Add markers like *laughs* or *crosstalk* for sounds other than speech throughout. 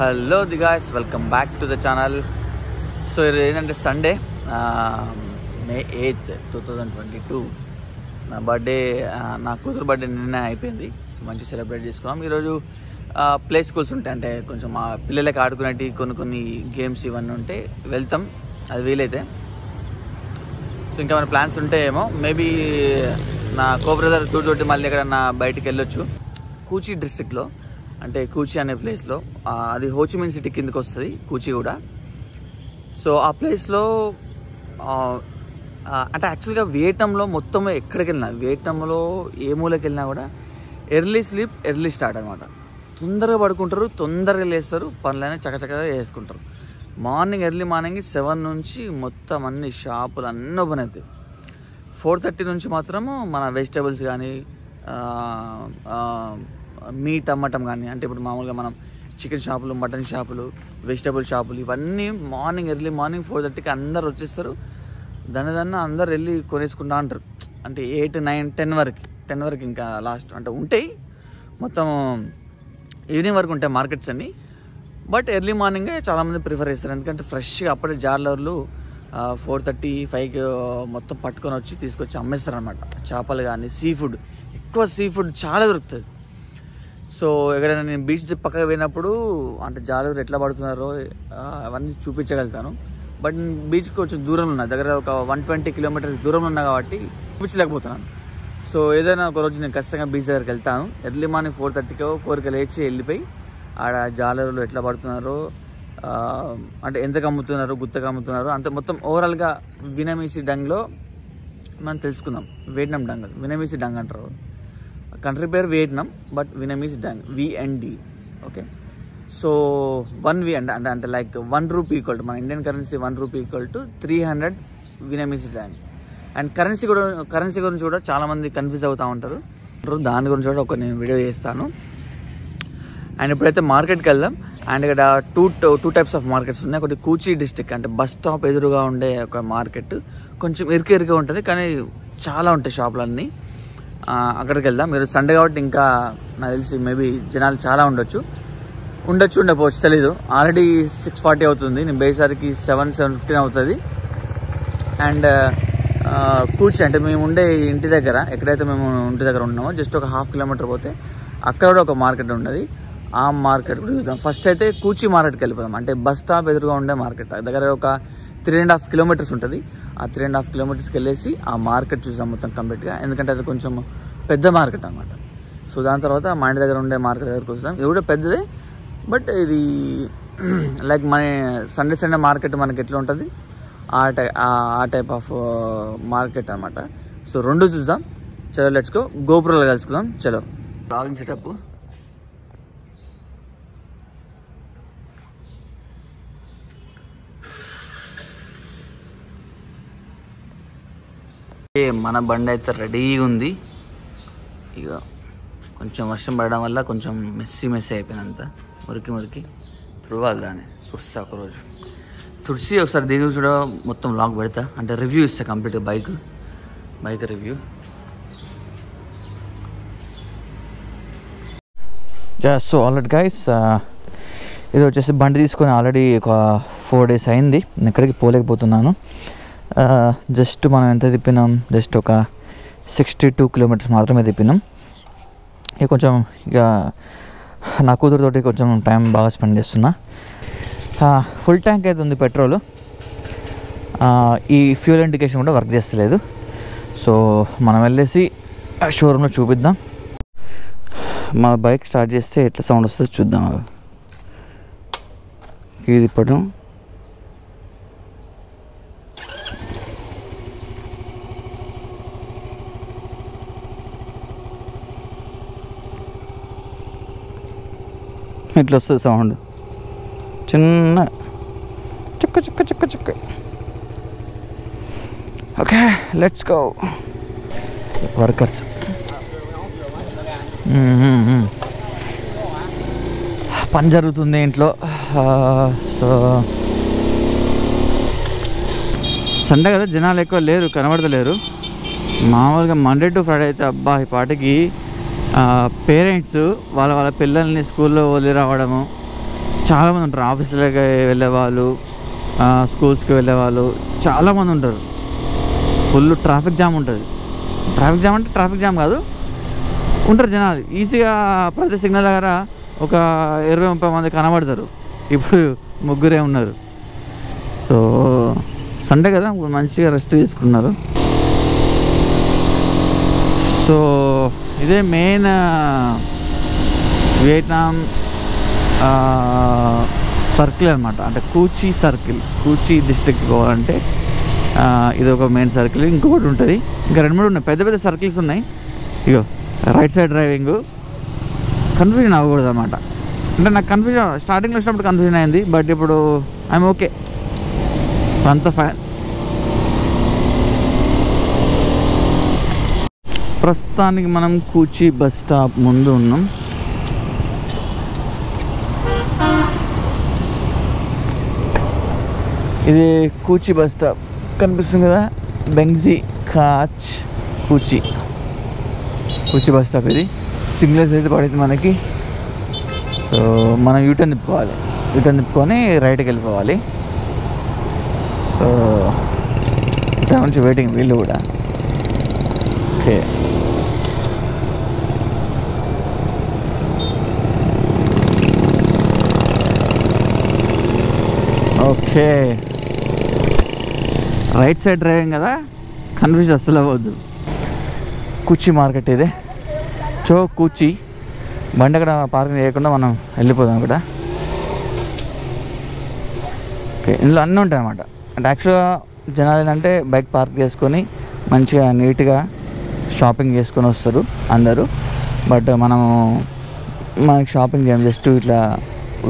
Hello the guys welcome back to the channel. So ఇది ఏంటంటే Sunday May eighth two thousand twenty two. నా birthday నా కూతురు birthday నిన్న అయిపోయింది. మంచి సెలబ్రేట్ చేసుకున్నాం. ఈరోజు ప్లే స్కూల్స్ ఉంటాయి. అంటే కొంచెం మా పిల్లలకి ఆడుకునేటి కొన్ని కొన్ని గేమ్స్ ఇవన్నీ ఉంటే వెళ్తాం. అది వీలైతే. సో ఇంకా మన ప్లాన్స్ ఉంటే ఏమో. మేబీ నా కోబ్రదర్ టూ తోటి మళ్ళీ ఎక్కడన్నా బయటికి వెళ్ళొచ్చు. కూచి డిస్ట్రిక్ట్లో. అంటే కూచి అనే ప్లేస్లో అది హోచిమిన్ సిటీ కిందకి వస్తుంది కూచి కూడా. సో ఆ ప్లేస్లో అంటే యాక్చువల్గా వియట్నాంలో మొత్తం ఎక్కడికి వెళ్ళినా వియట్నాంలో ఏ మూలకి వెళ్ళినా కూడా ఎర్లీ స్లీప్ ఎర్లీ స్టార్ట్ అనమాట తొందరగా పడుకుంటారు తొందరగా లేస్తారు పనులైనా చకచకగా చేసుకుంటారు. మార్నింగ్ ఎర్లీ మార్నింగ్ సెవెన్ నుంచి మొత్తం అన్ని షాపులు అన్నీ ఓపెన్ అవుతాయి ఫోర్ థర్టీ నుంచి మాత్రము మన వెజిటబుల్స్ కానీ మీట్ అమ్మటం కానీ అంటే ఇప్పుడు మామూలుగా మనం చికెన్ షాపులు మటన్ షాపులు వెజిటబుల్ షాపులు ఇవన్నీ మార్నింగ్ ఎర్లీ మార్నింగ్ ఫోర్ థర్టీకి అందరు వచ్చేస్తారు. దాని దాన్ని అందరు వెళ్ళి కొనేసుకుంటా అంటారు. అంటే ఎయిట్ నైన్ టెన్ వరకు టెన్ వరకు ఇంకా లాస్ట్ అంటే ఉంటాయి. మొత్తం ఈవినింగ్ వరకు ఉంటాయి మార్కెట్స్ అన్నీ. బట్ ఎర్లీ మార్నింగే చాలామంది ప్రిఫర్ చేస్తారు. ఎందుకంటే ఫ్రెష్గా అప్పుడే జార్లర్లు ఫోర్ థర్టీ ఫైవ్కి మొత్తం పట్టుకొని వచ్చి తీసుకొచ్చి అమ్మేస్తారు అనమాట చేపలు కానీ సీ ఫుడ్ ఎక్కువ సీ ఫుడ్ చాలా దొరుకుతుంది. సో ఎక్కడైనా నేను బీచ్ పక్కకు పోయినప్పుడు అంటే జాలర్లు ఎట్లా పడుతున్నారో అవన్నీ చూపించగలుగుతాను. బట్ నేను బీచ్కి కొంచెం దూరంలో ఉన్నా. దగ్గర ఒక వన్ ట్వంటీ కిలోమీటర్స్ దూరంలో ఉన్నా కాబట్టి చూపించలేకపోతున్నాను. సో ఏదైనా ఒక రోజు నేను ఖచ్చితంగా బీచ్ దగ్గరికి వెళ్తాను. ఎర్లీ మార్నింగ్ ఫోర్ థర్టీకో ఫోర్కి లేచి వెళ్ళిపోయి ఆడ జాలరులు ఎట్లా పడుతున్నారో అంటే ఎంత అమ్ముతున్నారు గుత్తగా అమ్ముతున్నారు అంత మొత్తం ఓవరాల్గా వినమీసి డంగ్లో మనం తెలుసుకుందాం. వియట్నాం డంగ్ వినమీసి డంగ్ అంటారు. కంట్రీ పేరు Vietnam but Vietnamese dong VND okay so one V and అంటే అంటే like one rupee equal to మన Indian currency one rupee equal to three hundred Vietnamese dong and currency కూడా currency గురించి కూడా చాలామంది confuse అవుతూ ఉంటారు. దాని గురించి కూడా ఒక నేను వీడియో చేస్తాను. అండ్ ఇప్పుడైతే మార్కెట్కి వెళ్దాం. అండ్ ఇక్కడ two two types of markets ఉన్నాయి. ఒకటి కూచి డిస్టిక్ అంటే బస్ స్టాప్ ఎదురుగా ఉండే ఒక మార్కెట్ కొంచెం ఇరుకు ఇరుకు ఉంటుంది కానీ చాలా ఉంటాయి షాపులన్నీ అక్కడికి వెళ్దాం. మీరు సండే కాబట్టి ఇంకా నాకు తెలిసి మేబీ జనాలు చాలా ఉండొచ్చు. ఉండొచ్చు ఉండకపోవచ్చు తెలీదు. ఆల్రెడీ సిక్స్ ఫార్టీ అవుతుంది. నేను పోయేసరికి సెవెన్ సెవెన్ ఫిఫ్టీన్ అవుతుంది. అండ్ కూర్చి అంటే మేము ఉండే ఇంటి దగ్గర ఎక్కడైతే మేము ఇంటి దగ్గర ఉన్నామో జస్ట్ ఒక హాఫ్ కిలోమీటర్ పోతే అక్కడ కూడా ఒక మార్కెట్ ఉన్నది. ఆ మార్కెట్ కూడా చూద్దాం. ఫస్ట్ అయితే కూచి మార్కెట్కి వెళ్ళిపోదాం. అంటే బస్ స్టాప్ ఎదురుగా ఉండే మార్కెట్. దగ్గర ఒక త్రీ అండ్ హాఫ్ కిలోమీటర్స్ ఉంటుంది. ఆ త్రీ అండ్ హాఫ్ కిలోమీటర్స్కి వెళ్ళేసి ఆ మార్కెట్ చూసాం మొత్తం కంప్లీట్గా ఎందుకంటే అది కొంచెం పెద్ద మార్కెట్ అనమాట సో దాని తర్వాత మా ఇంటి దగ్గర ఉండే మార్కెట్ దగ్గరకు వస్తాం. ఇది కూడా పెద్దదే బట్ ఇది *clears throat* లైక్ మన సండే సండే మార్కెట్ మనకి ఎట్లా ఉంటుంది? ఆ టై ఆ టైప్ ఆఫ్ మార్కెట్ అనమాట సో రెండు చూద్దాం. చలో లెట్స్ గో గోపురాలు కలుసుకుందాం. చలో. బ్లాగింగ్ సెటప్ ఓకే మన బండి అయితే రెడీగా ఉంది. ఇక కొంచెం వర్షం పడడం వల్ల కొంచెం మెస్సీ మెస్సీ అయిపోయినంత. మురికి మురికి తుడవాలి దాన్ని. తుడుస్తా ఒకరోజు. తుడిసి ఒకసారి దీని గురించి కూడా మొత్తం లాక్ పెడతా. అంటే రివ్యూ ఇస్తా complete bike bike review so already guys ఇది వచ్చేసి బండి తీసుకొని ఆల్రెడీ ఒక ఫోర్ డేస్ అయింది. నేను ఎక్కడికి పోలేకపోతున్నాను. జస్ట్ మనం ఎంత తిప్పినాం? జస్ట్ ఒక సిక్స్టీ టూ కిలోమీటర్స్ మాత్రమే తిప్పినాం. ఇక కొంచెం ఇక నా కూతురుతోటి కొంచెం టైం బాగా స్పెండ్ చేస్తున్నా. ఫుల్ ట్యాంక్ అయితే ఉంది పెట్రోల్ ఈ ఫ్యూల్ ఇండికేషన్ కూడా వర్క్ చేస్తలేదు. సో మనం వెళ్ళేసి షోరూంలో చూపిద్దాం. మన బైక్ స్టార్ట్ చేస్తే ఎట్లా సౌండ్ వస్తుందో చూద్దాం. ఇది తిప్పడం ఇట్లా వస్తుంది సౌండ్. చిన్న చుక్క చుక్క చుక్క చుక్క. ఓకే లెట్స్ గో వర్కర్స్ పని జరుగుతుంది ఇంట్లో. సో సండే కదా జనాలు ఎక్కువ లేరు కనబడతలేరు. మామూలుగా మండే టు ఫ్రైడే అయితే అబ్బా ఈ పాటికి పేరెంట్స్ వాళ్ళ వాళ్ళ పిల్లల్ని స్కూల్లో వదిలి రావడము. చాలామంది ఉంటారు. ఆఫీసులకి వెళ్ళేవాళ్ళు స్కూల్స్కి వెళ్ళేవాళ్ళు చాలామంది ఉంటారు. ఫుల్ ట్రాఫిక్ జామ్ ఉంటుంది. ట్రాఫిక్ జామ్ అంటే ట్రాఫిక్ జామ్ కాదు. ఉంటారు జనాలు. ఈజీగా ప్రతి సిగ్నల్ దగ్గర ఒక ఇరవై ముప్పై మంది కనబడతారు. ఇప్పుడు ముగ్గురే ఉన్నారు. సో సండే కదా మంచిగా రెస్ట్ తీసుకున్నారు. సో ఇదే మెయిన్ వియట్నాం సర్కిల్ అనమాట అంటే కూచి సర్కిల్ కూచి డిస్ట్రిక్ట్ పోవాలంటే ఇది ఒక మెయిన్ సర్కిల్ ఇంకొకటి ఉంటుంది. ఇంకా రెండు మూడు ఉన్నాయి. పెద్ద పెద్ద సర్కిల్స్ ఉన్నాయి. ఇగో రైట్ సైడ్ డ్రైవింగ్ కన్ఫ్యూజన్ అవ్వకూడదు అనమాట అంటే నాకు కన్ఫ్యూజన్ స్టార్టింగ్లో వచ్చినప్పుడు కన్ఫ్యూజన్ అయింది బట్ ఇప్పుడు ఐఎమ్ ఓకే అంత ఫైన్ ప్రస్తుతానికి మనం కూచి బస్ స్టాప్ ముందు ఉన్నాం. ఇది కూచి బస్ స్టాప్. కనిపిస్తుంది కదా? బెంగ్జీ catch Cu Chi. Cu Chi bus stop ఇది. సిగ్నల్స్ అయితే పడింది మనకి. సో మనం యూటర్న్ తిప్పుకోవాలి. యూటర్న్ తిప్పుకొని రైట్కి వెళ్ళిపోవాలి. సో ఇక్కడ నుంచి వెయిటింగ్ వీళ్ళు కూడా. Okay okay. Right side driving కదా? కన్ఫ్యూజ్ అస్సలు అవ్వద్దు. కూచి మార్కెట్ ఇది. చో కూచి బండి అక్కడ పార్కింగ్ చేయకుండా మనం వెళ్ళిపోదాం అక్కడ. ఓకే ఇందులో అన్నీ ఉంటాయి అన్నమాట. అంటే యాక్చువల్గా జనాలు ఏంటంటే బైక్ పార్క్ చేసుకొని మంచిగా నీట్గా షాపింగ్ చేసుకొని వస్తారు అందరూ. బట్ మనము మనకి షాపింగ్ చేయం జస్ట్ ఇట్లా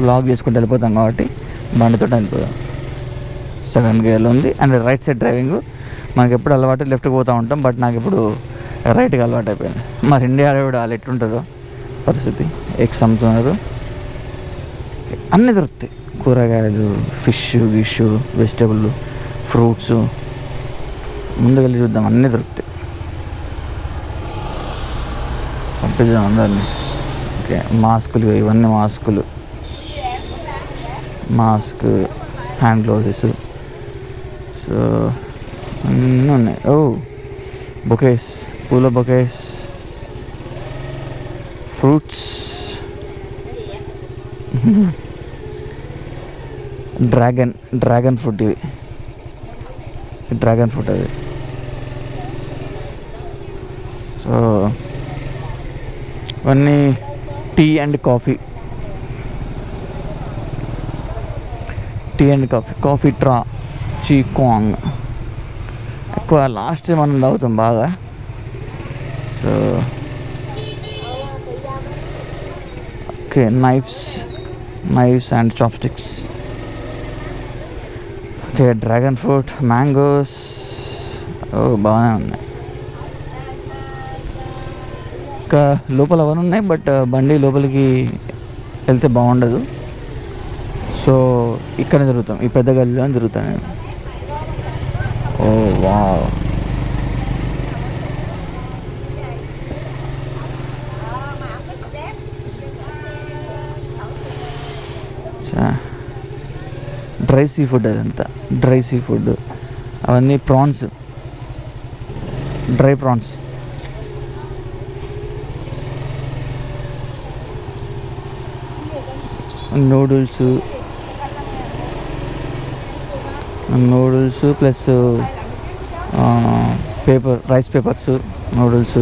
లాగ్ చేసుకుంటూ వెళ్ళిపోతాం కాబట్టి బండితో వెళ్ళిపోదాం సెకండ్ గేర్లో ఉంది. And right side driving. మనకి ఎప్పుడు అలవాటు లెఫ్ట్కి పోతూ ఉంటాం బట్ నాకు ఇప్పుడు రైట్కి అలవాటు అయిపోయింది. మరి ఇండియాలో కూడా వాళ్ళు ఎట్టుంటుందో పరిస్థితి. ఎగ్స్ అమ్ముతున్నారు అన్నీ దొరుకుతాయి. కూరగాయలు ఫిష్ గిష్ వెజిటబుల్ ఫ్రూట్స్. ముందుకెళ్ళి చూద్దాం. అన్నీ దొరుకుతాయి. పంపిద్దాం అందరినీ. ఓకే మాస్కులు ఇవన్నీ మాస్కులు. మాస్క్ హ్యాండ్ గ్లౌజెస్ సో అన్నీ ఉన్నాయి. ఓ బొకేస్ పూల bouquets fruits dragon dragon fruit ఇవి. డ్రాగన్ ఫ్రూట్ అది సో ఇవన్నీ tea and coffee. Tea and coffee coffee ట్రా చీకాంగ్ ఎక్కువ లాస్ట్ మనం తాగుతాం బాగా. So okay knives knives and chopsticks. Okay dragon fruit mangoes. ఓ బాగానే ఉన్నాయి. ఇంకా లోపల అవన్నీ ఉన్నాయి బట్ బండి లోపలికి వెళ్తే బాగుండదు. సో ఇక్కడే తిరుగుతాం ఈ పెద్ద గల్లీలో తిరుగుతాను నేను ఓ వా డ్రై సీ ఫుడ్ అదంతా. Dry seafood. అవన్నీ prawns. Dry prawns. Noodles. Noodles plus paper rice papers noodles.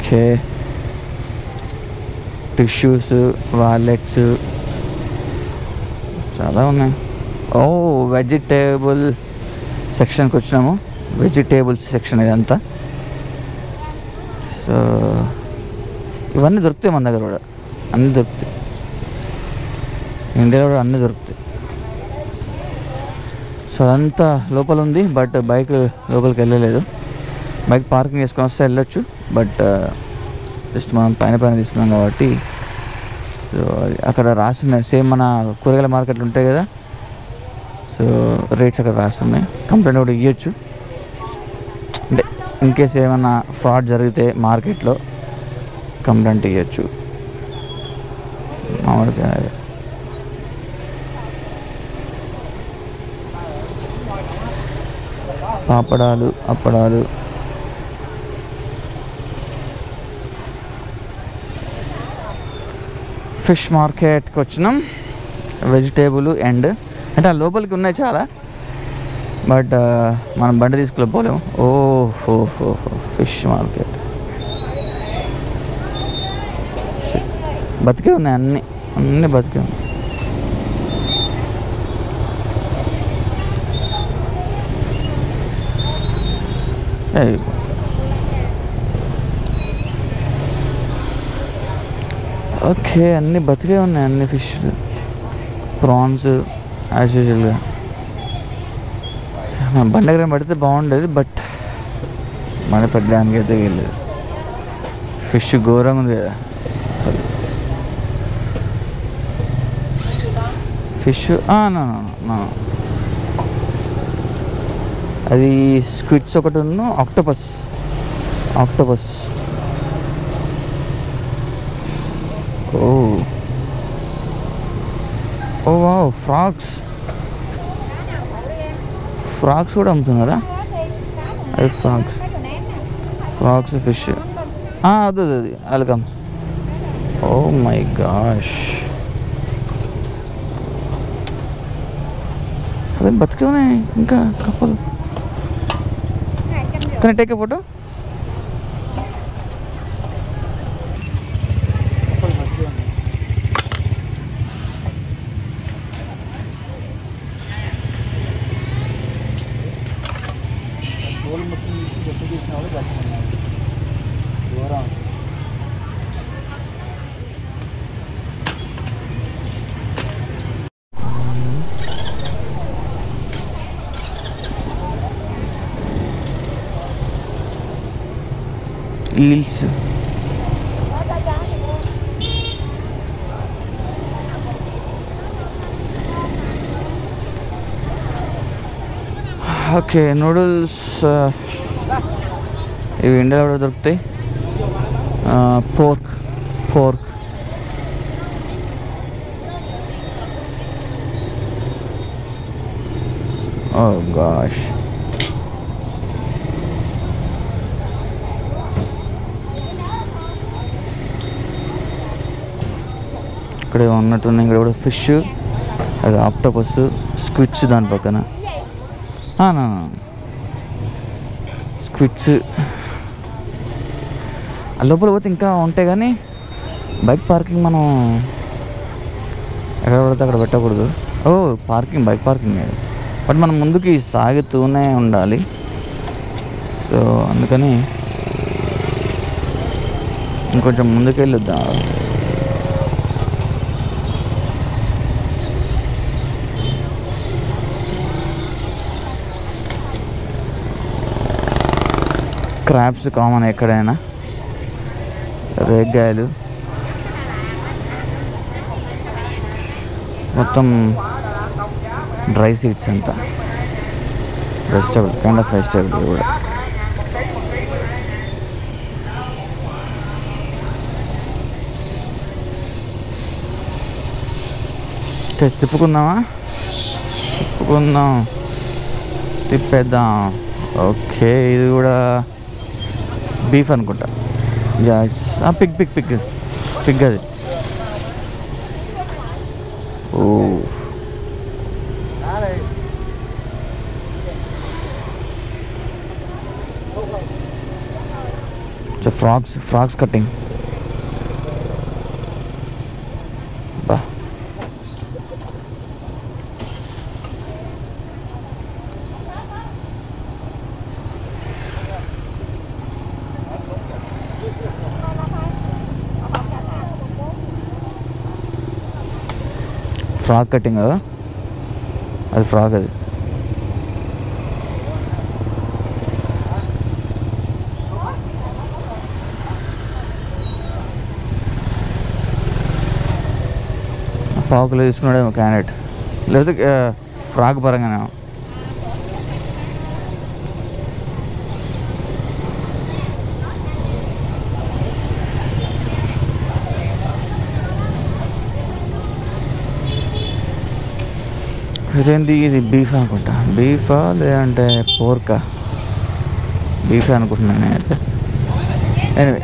Okay. Tissues wallets. చాలా ఉన్నాయి. ఓ వెజిటేబుల్ సెక్షన్కి వచ్చినాము. వెజిటేబుల్స్ సెక్షన్ ఇదంతా. సో ఇవన్నీ దొరుకుతాయి మన దగ్గర కూడా. అన్నీ దొరుకుతాయి. ఇండియాలో కూడా అన్నీ దొరుకుతాయి. సో అదంతా లోపల ఉంది బట్ బైక్ లోపలికి వెళ్ళలేదు. బైక్ పార్కింగ్ చేసుకొని వస్తే వెళ్ళొచ్చు బట్ జస్ట్ మనం పైన పైన తీస్తున్నాం కాబట్టి. సో అక్కడ రాస్తున్నాయి సేమ్ మన కూరగాయల మార్కెట్లు ఉంటాయి కదా సో రేట్స్ అక్కడ రాస్తున్నాయి కంప్లైంట్ కూడా ఇవ్వచ్చు అంటే ఇన్ కేస్ ఏమైనా ఫ్రాడ్ జరిగితే మార్కెట్లో కంప్లైంట్ ఇవ్వచ్చు మామూలుగా పాపడాలు అప్పడాలు. ఫిష్ మార్కెట్కి వచ్చినాం. వెజిటేబుల్ అండ్ అంటే ఆ లోపలికి ఉన్నాయి చాలా. బట్ మనం బండి తీసుకుని పోలేము. ఓహో ఫిష్ మార్కెట్. బతికే ఉన్నాయి అన్నీ. అన్నీ బతికే ఉన్నాయి. ఏయ్. ఓకే అన్నీ బతికే ఉన్నాయి అన్ని ఫిష్ ప్రాన్స్ యాజ్ యూజువల్గా మన బండి దగ్గర పడితే బాగుండేది బట్ మన పెట్టడానికి అయితే వెళ్ళలేదు ఫిష్ ఘోరంగా ఉంది కదా. ఫిష్ అది స్క్విడ్స్ ఒకటి ఉన్న ఆక్టోపస్. ఆక్టోపస్. ఓ. ఓ వావ్ ఫ్రాక్స్. ఫ్రాక్స్ కూడా అమ్ముతున్నారా? అది ఫ్రాక్స్. Frocks fish. అది అది అది వెల్కమ్ ఓ మై గాష్. అదే బతికే ఉన్నాయి ఇంకా కప్పలు? కానీ take a photo eels okay noodles ఇవి ఇండియాలో కూడా దొరుకుతాయి పోర్క్ పోర్క్ ఓ గాష్ ఇక్కడ ఉన్నట్టున్నాయి. ఇక్కడ కూడా ఫిష్ అది ఆప్టోపస్ స్క్విచ్ దాని పక్కన. స్క్విచ్. ఆ లోపల పోతే ఇంకా ఉంటాయి కానీ బైక్ పార్కింగ్ మనం ఎక్కడ పడితే అక్కడ పెట్టకూడదు. ఓ పార్కింగ్ బైక్ పార్కింగ్ బట్ మనం ముందుకి సాగుతూనే ఉండాలి. సో అందుకని ఇంకొంచెం ముందుకు క్రాప్స్ కామన్ ఎక్కడైనా. రేగ్గాయలు. మొత్తం డ్రై సీడ్స్ అంతా. వెజిటబుల్ కైండ్ ఆఫ్ వెజిటబుల్ కూడా. తిప్పుకుందామా? తిప్పుకుందాం. తిప్పేద్దాం. ఓకే ఇది కూడా బీఫ్ అనుకుంటా. Pick pick pick. పిక్ అది. ఓ. Frogs frogs cutting frog cutting కదా? అది ఫ్రాక్ అది. ఫ్రాక్లో తీసుకున్నాడేమో క్యాండిడేట్. లేకపోతే ఫ్రాక్ పరంగానేమో. ఇదేంటి ఇది బీఫ్ అనుకుంటా. బీఫా లేదంటే పోర్కా? బీఫ్ అనుకుంటున్నాను నేనైతే. ఎనివే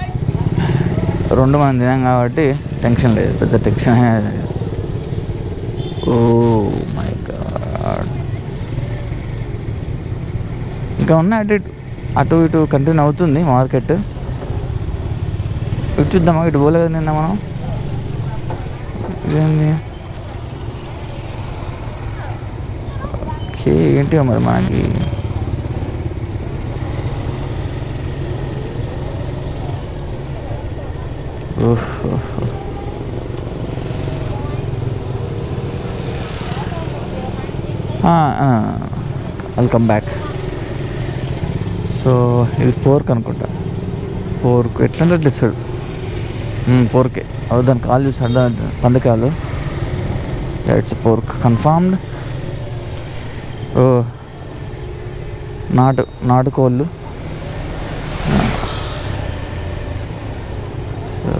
రెండు మనం తినాం కాబట్టి టెన్షన్ లేదు. పెద్ద టెన్షన్ ఓ మై గాడ్ ఇంకా ఉన్నాయి అటు ఇటు. అటు ఇటు కంటిన్యూ అవుతుంది మార్కెట్. ఇటు చూద్దామా? ఇటు పోలేదు నిన్న మనం? ఇదేంది? ఏంటి మరి మనకి? వెల్కమ్ బ్యాక్ సో ఇది పోర్క్ అనుకుంటా. పోర్క్ ఎట్లంటే డిసైడ్ పోర్కే అవి దాని కాలు చూసి అర్థం పందకాలు ఇట్స్ పోర్క్ కన్ఫర్మ్డ్ నాటు నాటుకోళ్ళు. సో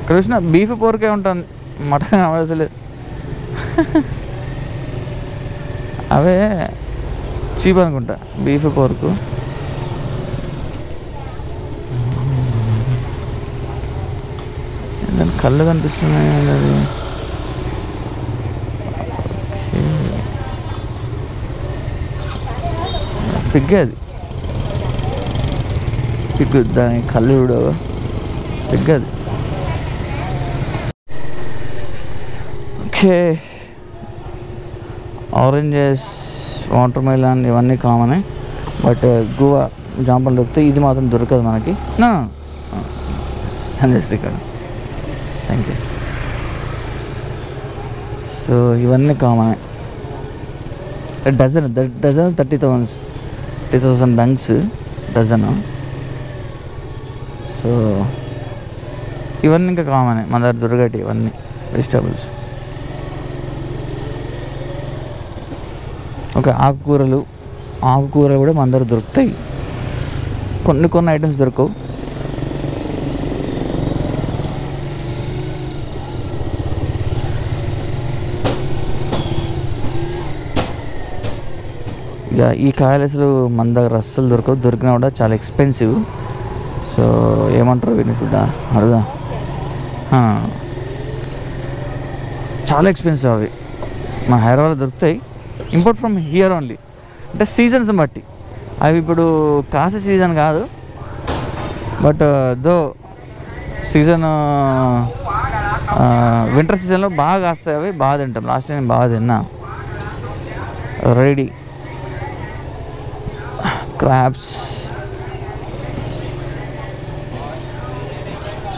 ఇక్కడ చూసిన బీఫ్ పోరకే ఉంటుంది. మటన్ అవసలేదు అవే చీప్ అనుకుంటా బీఫ్ పోర్కు కళ్ళు కనిపిస్తున్నాయి ఏంది అది పిగ్ అది పిగ్ దాని కళ్ళు చూడవు? పిగ్ అది ఓకే. ఆరెంజెస్ వాటర్ మెలాన్ ఇవన్నీ కామనే. బట్ గువా జాంపలు దొరికితే ఇది మాత్రం దొరకదు మనకి. నా. Sanjay Srikanth thank you so ఇవన్నీ కామనే. Dozen dozen thirty thousands thirty thousand dongs dozen so ఇవన్నీ ఇంకా కామనే మన దగ్గర దొరకటి ఇవన్నీ వెజిటబుల్స్ ఒక ఆకుకూరలు ఆకుకూరలు కూడా మన దగ్గర దొరుకుతాయి. కొన్ని కొన్ని ఐటమ్స్ దొరకవు. ఇక ఈ కాయలు అసలు మన దగ్గర అస్సలు దొరకవు. దొరికినా కూడా చాలా ఎక్స్పెన్సివ్ సో ఏమంటారు వీటిని కూడా అడుగుదా? చాలా ఎక్స్పెన్సివ్ అవి. మా హైదరాబాద్ దొరుకుతాయి. ఇంపోర్ట్ ఫ్రమ్ హియర్ ఓన్లీ అంటే సీజన్స్ బట్టి. అవి ఇప్పుడు కాసే సీజన్ కాదు. బట్ దో సీజన్ వింటర్ సీజన్లో బాగా కాస్తాయి అవి. బాగా తింటాం. లాస్ట్ టైం బాగా తిన్నా. రెడీ క్రాబ్స్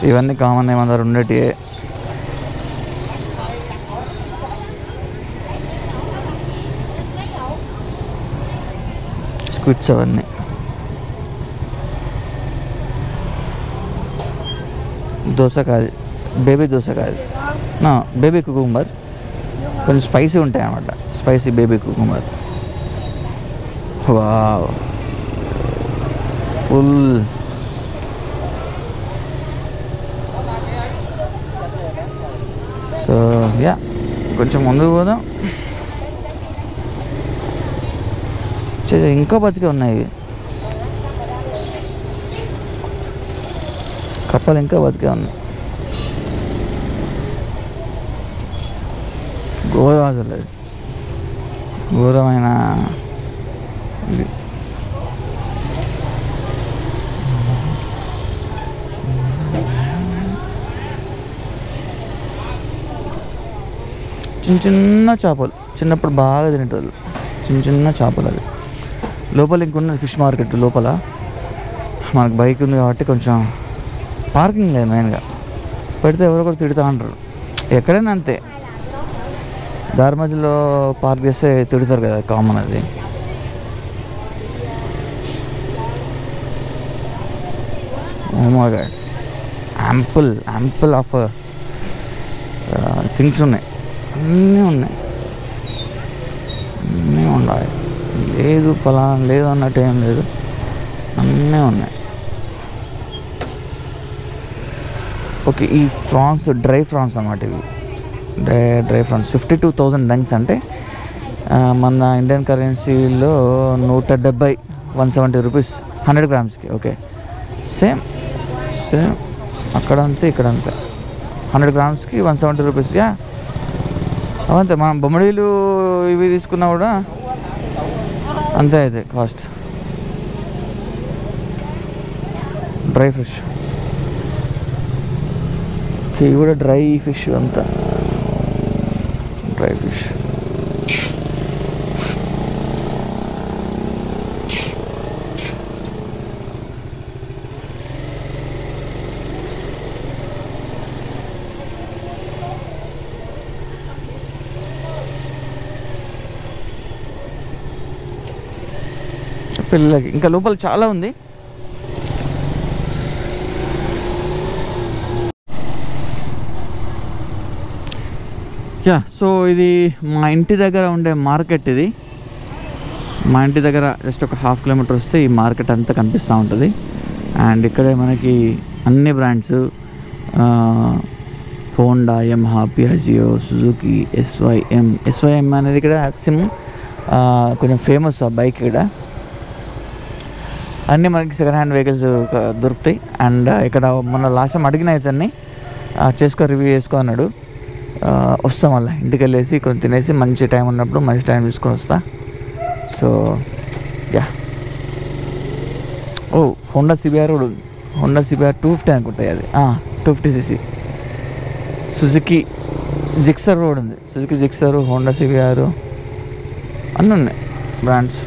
ఇవన్నీ కామన్ ఏమన్నారు ఉండేటివే స్క్విడ్స్ అవన్నీ. దోసకాయ బేబీ దోసకాయ నా బేబీ కుకుంబర్. కొంచెం స్పైసీ ఉంటాయి అన్నమాట spicy baby cucumber. Wow. Full. So yeah కొంచెం ముందుకు పోదాం. చే- ఇంకా బతికే ఉన్నాయి. కప్పలు ఇంకా బతికే ఉన్నాయి. ఘోరం అసలు ఘోరమైన ఇది. చిన్న చిన్న చేపలు. చిన్నప్పుడు బాగా తినేటోళ్ళు. చిన్న చిన్న చేపలు అవి. లోపల ఇంకున్న ఫిష్ మార్కెట్ లోపల. మనకు బైక్ ఉంది కాబట్టి కొంచెం పార్కింగ్ లేదు మెయిన్గా పెడితే ఎవరో ఒకరు తిడుతూ ఉంటారు ఎక్కడైనా అంతే. దారి మధ్యలో పార్క్ చేస్తే తిడతారు కదా కామన్ అది. యాంపుల్ యాంపుల్ ఆఫ్ థింగ్స్ ఉన్నాయి. అన్నీ ఉన్నాయి. అన్నీ ఉండాలి లేదు ఫలానా లేదు అన్నట్టు ఏం లేదు. అన్నీ ఉన్నాయి. ఓకే ఈ ఫ్రాన్స్ డ్రై ఫ్రాన్స్ అన్నమాట ఇవి. Dry dry prawns. Fifty two thousand dongs అంటే మన ఇండియన్ కరెన్సీలో నూట డెబ్బై వన్ సెవెంటీ రూపీస్. హండ్రెడ్ గ్రామ్స్కి ఓకే. Same same. అక్కడ అంతే ఇక్కడ అంతే హండ్రెడ్ గ్రామ్స్కి వన్ సెవెంటీ రూపీస్ యా? అవంతే మనం బొమ్మడీలు ఇవి తీసుకున్నా కూడా అంతే అయితే కాస్ట్ డ్రై ఫిష్ ఓకే ఇవి కూడా డ్రై ఫిష్ అంతా. డ్రై ఫిష్ పిల్లలకి. ఇంకా లోపల చాలా ఉంది. యా సో ఇది మా ఇంటి దగ్గర ఉండే మార్కెట్ ఇది. మా ఇంటి దగ్గర జస్ట్ ఒక హాఫ్ కిలోమీటర్ వస్తే ఈ మార్కెట్ అంతా కనిపిస్తూ ఉంటుంది. అండ్ ఇక్కడే మనకి అన్ని brands Honda Yamaha Piaggio Suzuki SYM. SYM అనేది ఇక్కడ సిమ్ కొంచెం ఫేమస్ ఆ బైక్ ఇక్కడ. అన్నీ మనకి సెకండ్ హ్యాండ్ వెహికల్స్ దొరుకుతాయి. అండ్ ఇక్కడ మొన్న లాస్ట్ టైం అడిగిన ఇతన్ని చేసుకో రివ్యూ చేసుకో అన్నాడు. వస్తాం మళ్ళీ. ఇంటికి వెళ్ళేసి కొంచెం తినేసి మంచి టైం ఉన్నప్పుడు మంచి టైం తీసుకొని వస్తా. సో యా ఓ హోండా సిబిఆర్ కూడా ఉంది. హోండా సిబిఆర్ టూ ఫిఫ్టీ అనుకుంటాయి అది. Two fifty CC Suzuki Gixxer కూడా ఉంది. సుజుకి జిక్సర్ హోండా సిబిఆర్ అన్నీ ఉన్నాయి. బ్రాండ్స్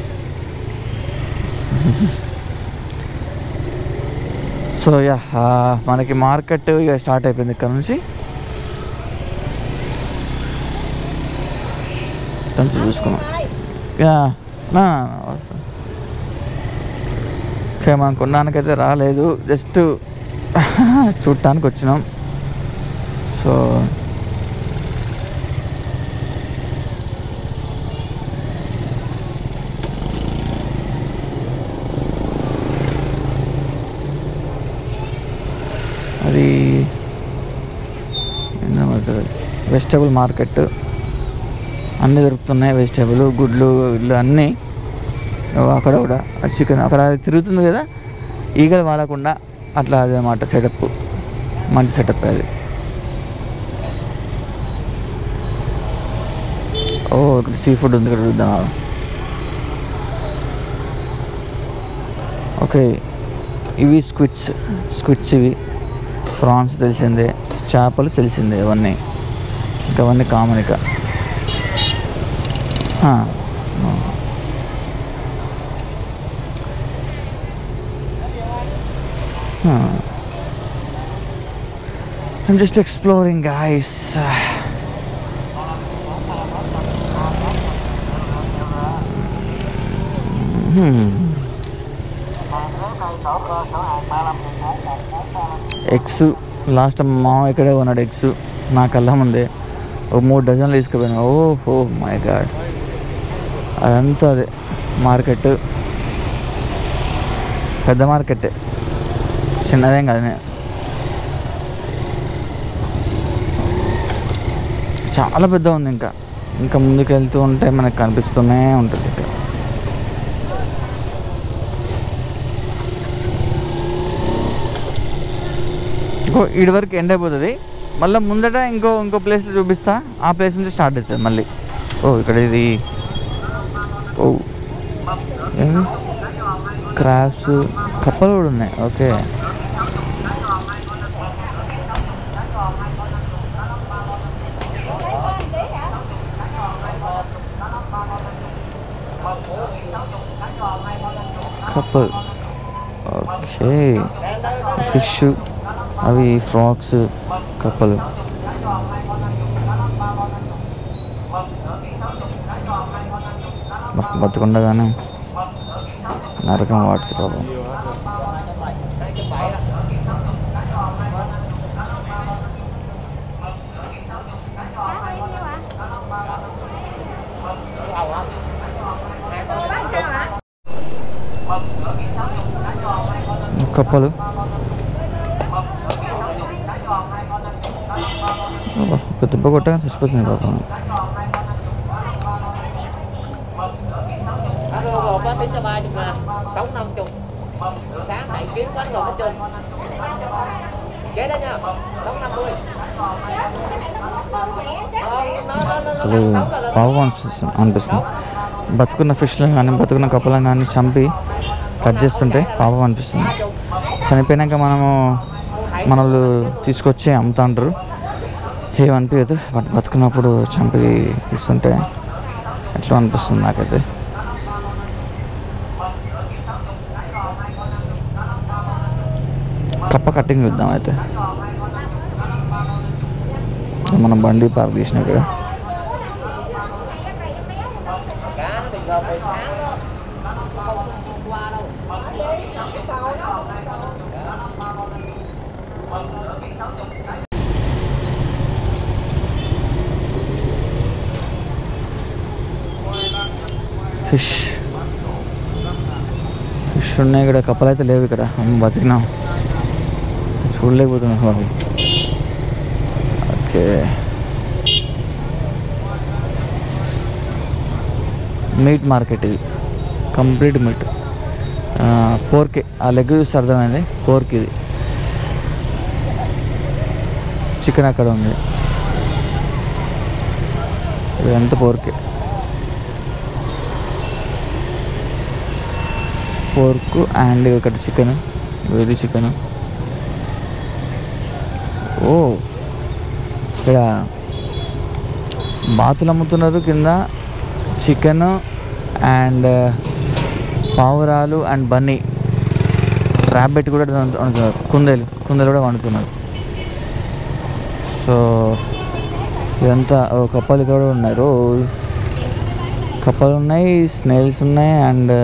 *laughs* సో యా uh, మనకి మార్కెట్ ఇక స్టార్ట్ అయిపోయింది ఇక్కడ నుంచి. నుంచి చూసుకున్నాం యా ఓకే మనం కొనడానికైతే రాలేదు. జస్ట్ *laughs* చూడటానికి వచ్చినాం. సో అది వెజిటబుల్ మార్కెట్ అన్నీ దొరుకుతున్నాయి వెజిటేబుల్ గుడ్లు ఇల్లు అన్నీ. అక్కడ కూడా చికెన్ అక్కడ తిరుగుతుంది కదా? ఈగలు వాలకుండా అట్లా అదనమాట సెటప్ మంచి సెటప్ అది. ఓ ఇక్కడ సీ ఫుడ్ ఉంది ఇక్కడ చూద్దాం. ఓకే. ఇవి స్క్విడ్స్ స్క్విడ్స్ ఇవి. ప్రాన్స్ తెలిసిందే చేపలు తెలిసిందే ఇవన్నీ ఇంకా అవన్నీ కామన్ ఇక జస్ట్ ఎక్స్ప్లోరింగ్ ఆ. I'm just exploring, guys. Hmm. hmm. Eggs last మా ఇక్కడే కొన్నాడు ఎగ్స్ నా కళ్ళం ముందే. ఒక మూడు డజన్లు తీసుకుపోయినా. ఓహో మై గాడ్. అదంతా అదే మార్కెట్. పెద్ద మార్కెట్టే చిన్నదేం కాదు చాలా పెద్ద ఉంది ఇంకా. ఇంకా ముందుకు వెళ్తూ ఉంటే మనకు కనిపిస్తూనే ఉంటుంది. ఇక్కడ ఇంకో ఇడి వరకు ఎండ్ అయిపోతుంది. మళ్ళీ ముందట ఇంకో ఇంకో ప్లేస్ చూపిస్తా. ఆ ప్లేస్ నుంచి స్టార్ట్ అవుతుంది మళ్ళీ. ఓ ఇక్కడ ఇది. ఓ. క్రాఫ్ట్స్ కప్పలు కూడా ఉన్నాయి. ఓకే. కప్పల్. ఓకే. ఫిష్. అవి ఫ్రాక్స్ కప్పలు. బతుకుండగానే నరకం వాటికి పాపం కప్పలు. ఒక దెబ్బ కొట్టగా చచ్చిపోతుంది పాపం sáng kiếm quán rồi kế đó nha sáu năm mươi అసలు బాగా అనిపిస్తుంది అనిపిస్తుంది. బతుకున్న ఫిష్లను కానీ బతుకున్న కప్పలను కానీ చంపి కట్ చేస్తుంటే పాపం అనిపిస్తుంది. చనిపోయినాక మనము మనల్ని తీసుకొచ్చి అమ్ముతాంటారు ఏమనిపించదు బట్ బతుకున్నప్పుడు చంపి తీస్తుంటే ఎట్లా అనిపిస్తుంది నాకైతే. కప్ప కట్టింగ్ చూద్దాం అయితే. మనం బండి పార్క్ చేసిన ఇక్కడ ఫిష్. ఫిష్ ఉన్నాయి ఇక్కడ కప్పలు అయితే లేవు ఇక్కడ. బతికినాం. చూడలేకపోతున్నాం బాబు ఓకే. మీట్ మార్కెట్ ఇది. Complete meat. పోర్కే ఆ లెగ్ చూస్తే అర్థమైంది. పోర్క్ ఇది. చికెన్ అక్కడ ఉంది. ఇదంతా పోర్కే. పోర్క్ అండ్ ఇక్కడ చికెన్ వెజ్ చికెన్ ఓ ఇక్కడ బాతులు అమ్ముతున్నారు కింద. చికెన్ అండ్ uh, పావురాలు అండ్ బన్నీ. ర్యాబెట్ కూడా వండుతున్నారు. కుందేలు కుందేలు కూడా వండుతున్నారు. సో ఇదంతా ఓ కప్పలు కూడా ఉన్నారు కప్పలు ఉన్నాయి స్నేల్స్ ఉన్నాయి అండ్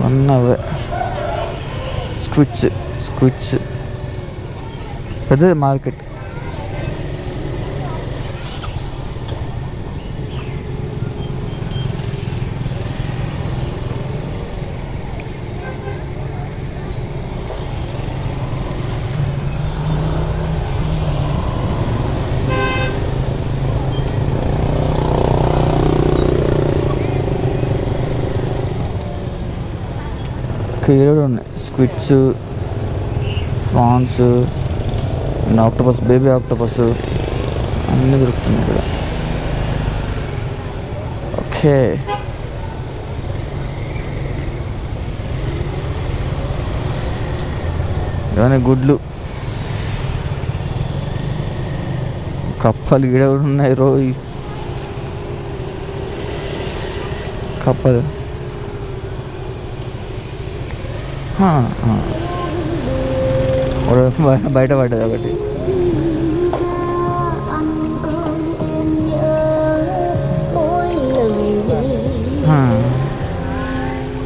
వన్ అవే స్క్విడ్స్ స్క్విడ్స్ పెద్దది మార్కెట్ ఇక్కడ కూడా ఉన్నాయి. Squids prawns and octopus baby octopus అన్నీ దొరుకుతున్నాయి ఇక్కడ. ఓకే. ఇవన్నీ గుడ్లు? కప్పలు ఈడ కూడా ఉన్నాయి రోయి. కప్పలు. ఆ, ఆ. ఒకడు బయ- బయట పడ్డది ఒకటి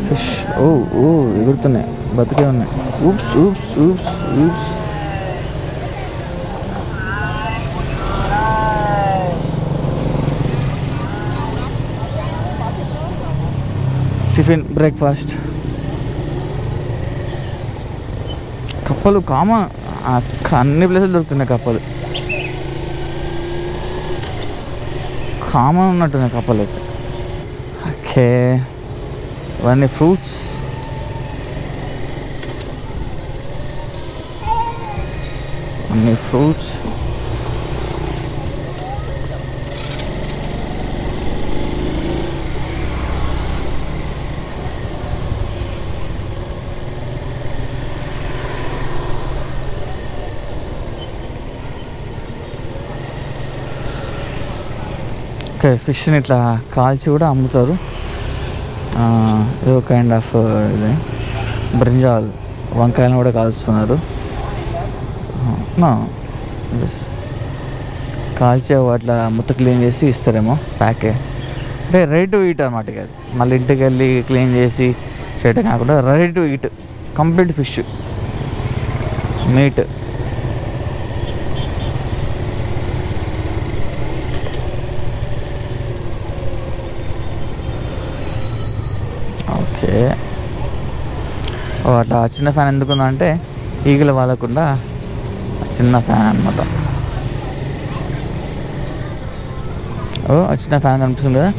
ఫిష్ ఓ ఓ ఎగురుతున్నాయి బతికే ఉన్నాయి oops oops oops oops tiffin breakfast కప్పలు కామన్ అన్ని ప్లేసులు దొరుకుతున్నాయి కప్పలు. కామన్ ఉన్నట్టున్నాయి కప్పలు అయితే. ఓకే. ఇవన్నీ ఫ్రూట్స్ అన్ని ఫ్రూట్స్ ఓకే ఫిష్ని ఇట్లా కాల్చి కూడా అమ్ముతారు. ఏదో కైండ్ ఆఫ్ ఇది. బ్రింజాల్ వంకాయలను కూడా కాల్చుతున్నారు. కాల్చి అట్లా మొత్తం క్లీన్ చేసి ఇస్తారేమో ప్యాకే. అంటే రెడీ టు ఈట్ అనమాట ఇక మళ్ళీ ఇంటికి వెళ్ళి క్లీన్ చేసి చేయటం కాకుండా ready to eat complete fish. Meat. Okay ఓ అట్లా చిన్న ఫ్యాన్ ఎందుకుందంటే ఈగలు వాలకుండా చిన్న ఫ్యాన్ అనమాట ఓ చిన్న ఫ్యాన్ కనిపిస్తుంది కదా?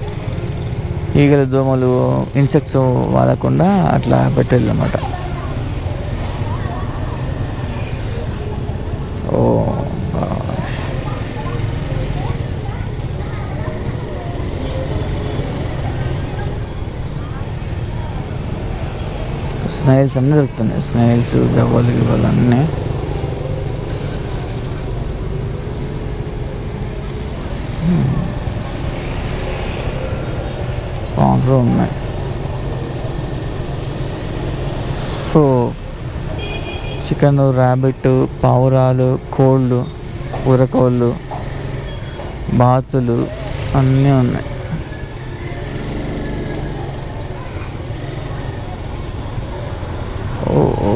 ఈగలు దోమలు ఇన్సెక్ట్స్ వాడకుండా అట్లా పెట్టేది అనమాట ఓ gosh. స్నైల్స్ అన్నీ దొరుకుతున్నాయి. స్నైల్స్ గవ్వలు గివ్వలు అన్నీ. ప్రాన్స్ ఉన్నాయి. సో చికెన్ ర్యాబిట్ పావురాలు కోళ్ళు కూరకోళ్ళు బాతులు అన్నీ ఉన్నాయి ఓ ఓ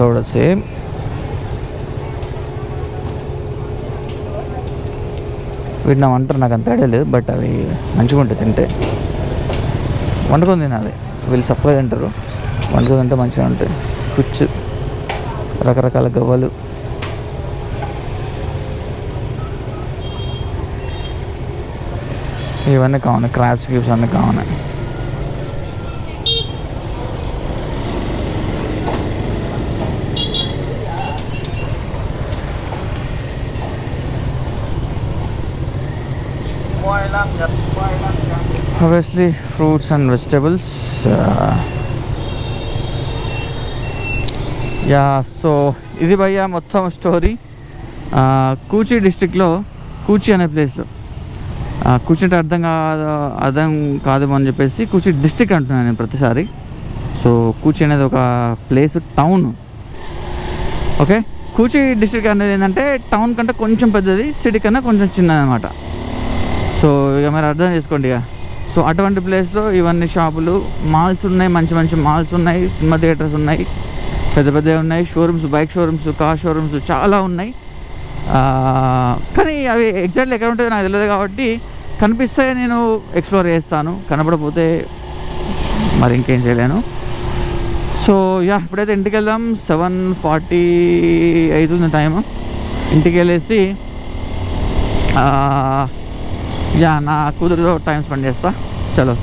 ఓ ఇక్కడ కూడా సేమ్ అంటారు నాకు అంత ఐడియా లేదు బట్ అవి మంచిగా ఉంటాయి తింటే. వండుకొని తినాలి. వీళ్ళు సప్పగా తింటారు. వండుకొని తింటే మంచిగా ఉంటాయి. కుచ్చు రకరకాల గవ్వలు. ఇవన్నీ కావాలి. క్రాప్స్ గిఫ్ట్స్ అన్నీ కావాలి. Obviously fruits and vegetables uh, yeah so ఇది భయ్యా మొత్తం స్టోరీ కూచి డిస్టిక్లో కూచి అనే ప్లేస్లో కూచి అంటే అర్థం కాదు అర్థం కాదు అని చెప్పేసి కూచి డిస్టిక్ అంటున్నాను నేను ప్రతిసారి. సో కూచి అనేది ఒక place town okay Cu Chi district అనేది ఏంటంటే టౌన్ కంటే కొంచెం పెద్దది సిటీ కన్నా కొంచెం చిన్నది అనమాట సో ఇక మీరు అర్థం చేసుకోండి ఇక. సో అటువంటి ప్లేస్లో ఇవన్నీ షాపులు మాల్స్ ఉన్నాయి మంచి మంచి మాల్స్ ఉన్నాయి సినిమా థియేటర్స్ ఉన్నాయి పెద్ద పెద్దవి ఉన్నాయి showrooms bike showrooms car showrooms చాలా ఉన్నాయి. కానీ అవి ఎగ్జాక్ట్లీ ఎక్కడ ఉంటుందో నాకు తెలియదు కాబట్టి కనిపిస్తే నేను ఎక్స్ప్లోర్ చేస్తాను. కనపడపోతే మరి ఇంకేం చేయలేను. సో యా ఇప్పుడైతే ఇంటికి వెళ్దాం. సెవెన్ ఫార్టీ అవుతుంది టైం ఇంటికి వెళ్ళేసి యా నా కూతురుతో టైం స్పెండ్ చేస్తా. చలో.